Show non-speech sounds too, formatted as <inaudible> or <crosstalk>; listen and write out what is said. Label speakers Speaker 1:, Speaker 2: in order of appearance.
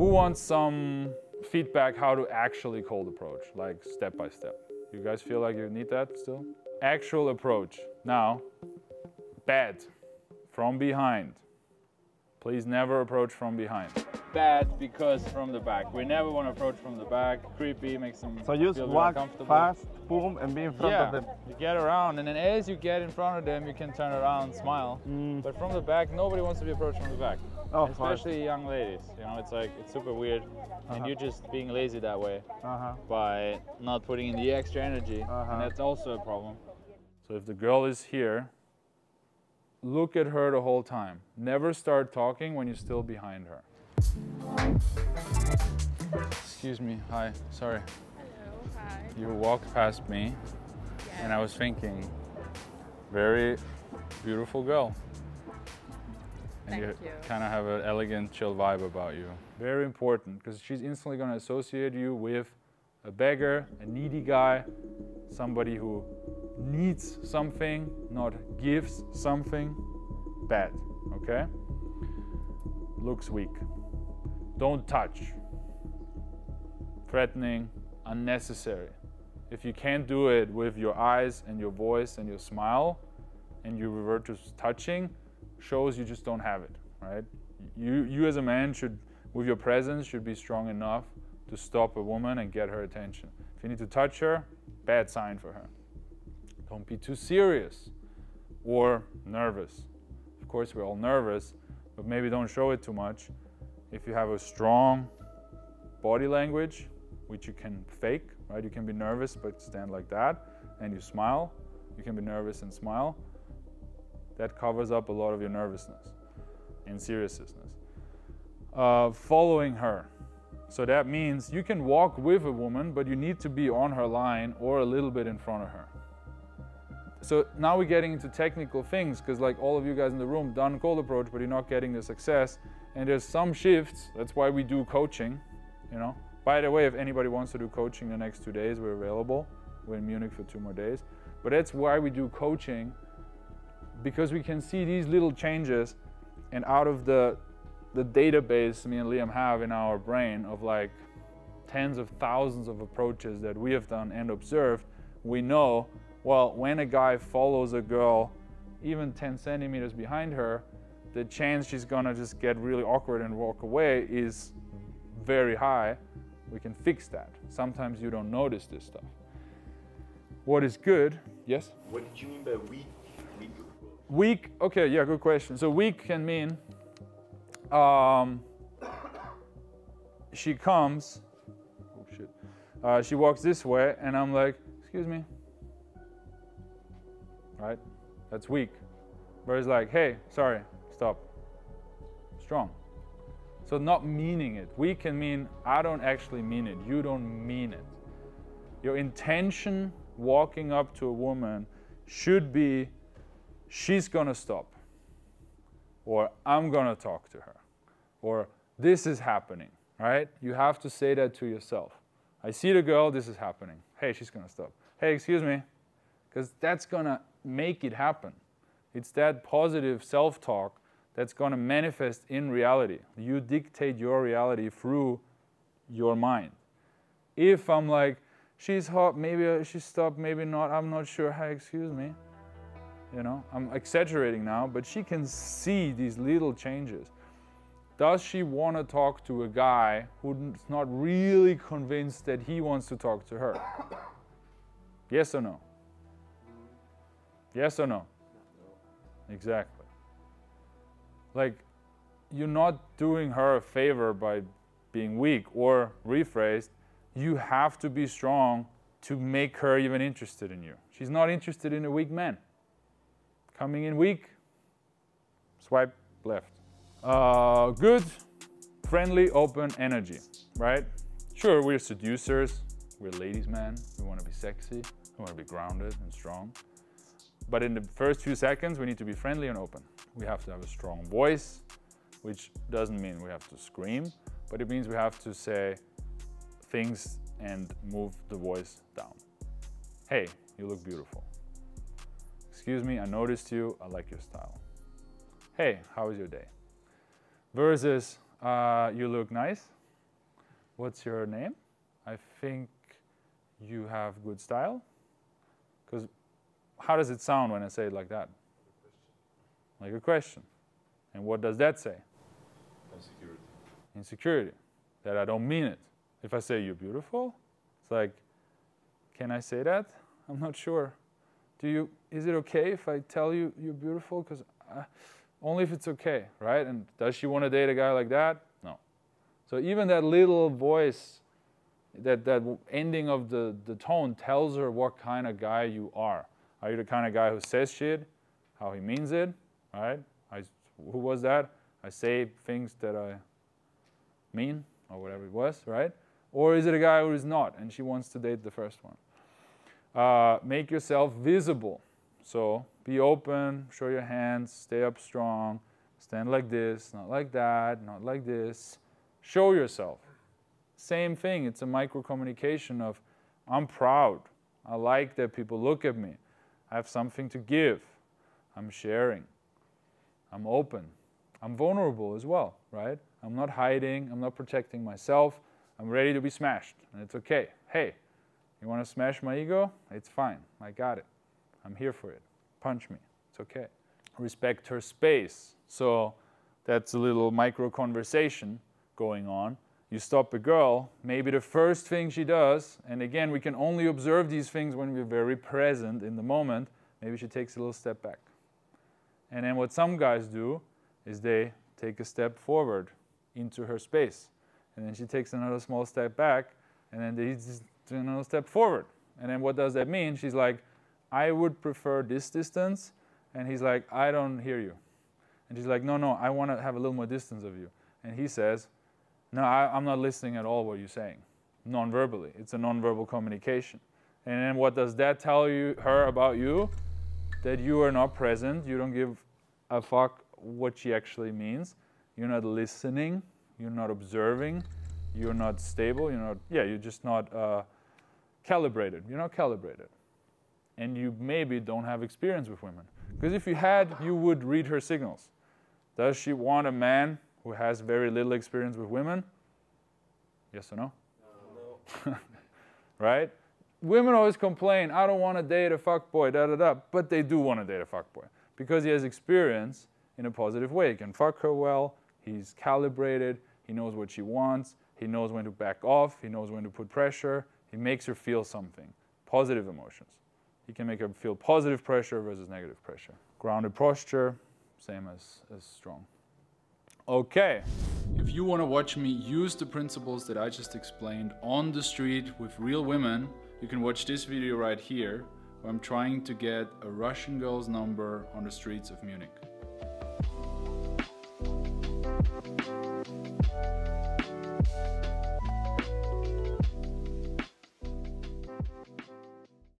Speaker 1: Who wants some feedback how to actually cold approach, like step by step? You guys feel like you need that still? Actual approach. Now, bad, from behind. Please never approach from behind. Bad because from the back. We never want to approach from the back. Creepy, makes them
Speaker 2: So just
Speaker 1: feel
Speaker 2: walk
Speaker 1: uncomfortable.
Speaker 2: fast, boom, and be in front
Speaker 1: yeah,
Speaker 2: of them.
Speaker 1: you get around, and then as you get in front of them, you can turn around, smile. Mm. But from the back, nobody wants to be approached from the back.
Speaker 2: Oh, fine.
Speaker 1: Especially young ladies. You know, it's like it's super weird,
Speaker 2: Uh-huh.
Speaker 1: and you're just being lazy that way
Speaker 2: Uh-huh.
Speaker 1: by not putting in the extra energy,
Speaker 2: Uh-huh.
Speaker 1: and that's also a problem. So if the girl is here, look at her the whole time. Never start talking when you're still behind her. Excuse me. Hi. Sorry.
Speaker 3: Hello, hi.
Speaker 1: You walked past me, and I was thinking, very beautiful girl. And
Speaker 3: Thank you.
Speaker 1: kind of have an elegant, chill vibe about you. Very important because she's instantly going to associate you with a beggar, a needy guy, somebody who needs something, not gives something. Bad, okay? Looks weak. Don't touch. Threatening, unnecessary. If you can't do it with your eyes and your voice and your smile, and you revert to touching, shows you just don't have it, right? You, you as a man should, with your presence, should be strong enough to stop a woman and get her attention. If you need to touch her, bad sign for her. Don't be too serious or nervous. Of course, we're all nervous, but maybe don't show it too much. If you have a strong body language, which you can fake, right? You can be nervous but stand like that and you smile. You can be nervous and smile. That covers up a lot of your nervousness and seriousness. Uh, following her. So that means you can walk with a woman, but you need to be on her line or a little bit in front of her. So now we're getting into technical things because like all of you guys in the room done cold approach, but you're not getting the success. And there's some shifts. That's why we do coaching, you know. By the way, if anybody wants to do coaching the next two days, we're available. We're in Munich for two more days. But that's why we do coaching because we can see these little changes and out of the the database me and Liam have in our brain of like tens of thousands of approaches that we have done and observed, we know, well, when a guy follows a girl even 10 centimeters behind her, the chance she's gonna just get really awkward and walk away is very high. We can fix that. Sometimes you don't notice this stuff. What is good, yes?
Speaker 4: What did you mean by? Weak approach?
Speaker 1: Weak, okay, yeah, good question. So weak can mean um, she comes, oh shit, uh, she walks this way, and I'm like, excuse me, right? That's weak. Whereas like, hey, sorry, stop. Strong. So not meaning it. Weak can mean I don't actually mean it. You don't mean it. Your intention walking up to a woman should be she's gonna stop, or I'm gonna talk to her, or this is happening, right? You have to say that to yourself. I see the girl, this is happening. Hey, she's gonna stop. Hey, excuse me, because that's gonna make it happen. It's that positive self talk that's gonna manifest in reality. You dictate your reality through your mind. If I'm like, she's hot, maybe she stopped, maybe not, I'm not sure, hey, excuse me. You know, I'm exaggerating now, but she can see these little changes. Does she want to talk to a guy who's not really convinced that he wants to talk to her? <coughs> yes or no? Yes or no? Exactly. Like, you're not doing her a favor by being weak, or rephrased, you have to be strong to make her even interested in you. She's not interested in a weak man. Coming in weak, swipe left. Uh, good, friendly, open energy, right? Sure, we're seducers, we're ladies' man, we want to be sexy, we want to be grounded and strong. But in the first few seconds, we need to be friendly and open. We have to have a strong voice, which doesn't mean we have to scream, but it means we have to say things and move the voice down. Hey, you look beautiful. Excuse me, I noticed you, I like your style. Hey, how was your day? Versus, uh, you look nice, What's your name? I think you have good style. Because how does it sound when I say it like that? Like a question. And what does that say?
Speaker 4: Insecurity.
Speaker 1: Insecurity. That I don't mean it. If I say you're beautiful, it's like, can I say that? I'm not sure. Do you? Is it okay if I tell you you're beautiful? Because uh, only if it's okay, right? And does she want to date a guy like that? No. So even that little voice, that that ending of the the tone tells her what kind of guy you are. Are you the kind of guy who says shit, how he means it, right? I, who was that? I say things that I mean or whatever it was, right? Or is it a guy who is not and she wants to date the first one? Uh, make yourself visible. So be open, show your hands, stay up strong, stand like this, not like that, not like this. Show yourself. Same thing, it's a micro communication of I'm proud. I like that people look at me. I have something to give. I'm sharing. I'm open. I'm vulnerable as well, right? I'm not hiding. I'm not protecting myself. I'm ready to be smashed, and it's okay. Hey, you want to smash my ego? It's fine. I got it. I'm here for it. Punch me. It's okay. Respect her space. So that's a little micro conversation going on. You stop a girl, maybe the first thing she does, and again, we can only observe these things when we're very present in the moment, maybe she takes a little step back. And then what some guys do is they take a step forward into her space. And then she takes another small step back, and then they just do another step forward. And then what does that mean? She's like, I would prefer this distance. And he's like, I don't hear you. And she's like, no, no, I want to have a little more distance of you. And he says, no, I, am not listening at all what you're saying, non-verbally. It's a non-verbal communication. And then what does that tell you her about you? That you are not present. You don't give a fuck what she actually means. You're not listening. You're not observing. You're not stable. You're not. Yeah, you're just not uh, calibrated. You're not calibrated. And you maybe don't have experience with women. Because if you had, you would read her signals. Does she want a man who has very little experience with women? Yes or no? No. <laughs> right? Women always complain, I don't want to date a fuckboy, da da da, but they do want to date a fuckboy because he has experience in a positive way. He can fuck her well, he's calibrated, he knows what she wants, he knows when to back off, he knows when to put pressure, he makes her feel something, positive emotions. He can make her feel positive pressure versus negative pressure. Grounded posture, same as, as strong. Okay. If you want to watch me use the principles that I just explained on the street with real women, you can watch this video right here, where I'm trying to get a Russian girl's number on the streets of Munich.